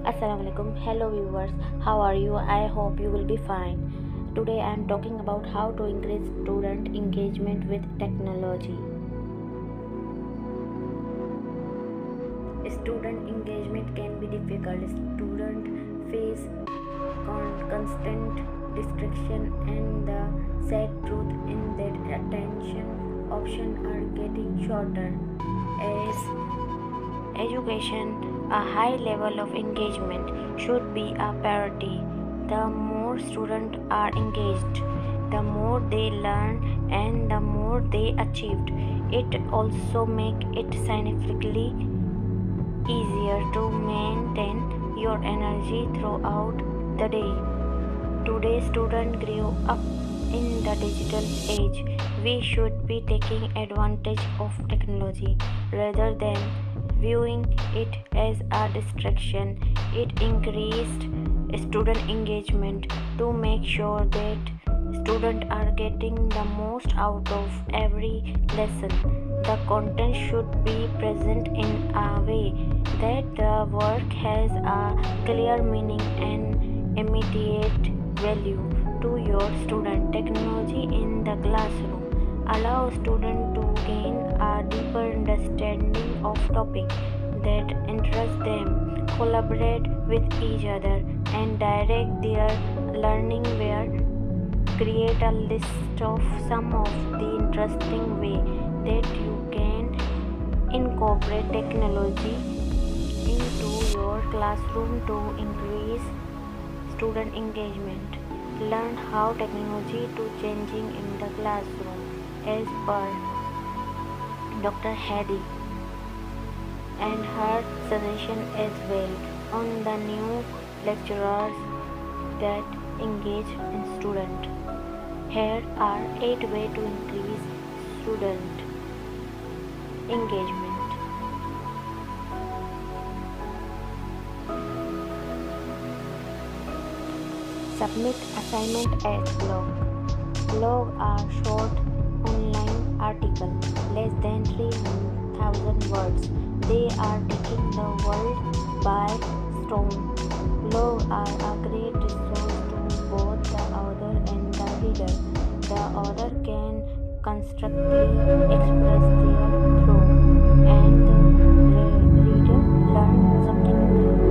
Assalamualaikum. Hello viewers. How are you? I hope you will be fine. Today I am talking about how to increase student engagement with technology. Student engagement can be difficult. Students face constant distraction and the sad truth in that attention options are getting shorter as education a high level of engagement should be a priority. The more students are engaged the more they learn and the more they achieved. It also make it significantly easier to maintain your energy throughout the day. Today students grew up in the digital age. We should be taking advantage of technology rather than viewing it as a distraction. It increased student engagement to make sure that students are getting the most out of every lesson. The content should be present in a way that the work has a clear meaning and immediate value to your student. Technology in the classroom allow students to gain a deeper understanding of topic that interest them, collaborate with each other, and direct their learning where create a list of some of the interesting way that you can incorporate technology into your classroom to increase student engagement. Learn how technology to changing in the classroom as per Dr. Hadi and her suggestion as well on the new lecturers that engage in student. Here are 8 ways to increase student engagement. Submit assignment as blog. Blog are short article less than 3000 words. They are taking the world by storm. Blogs are a great resource to both the author and the reader. The author can constructively express their thought and the reader learns something new.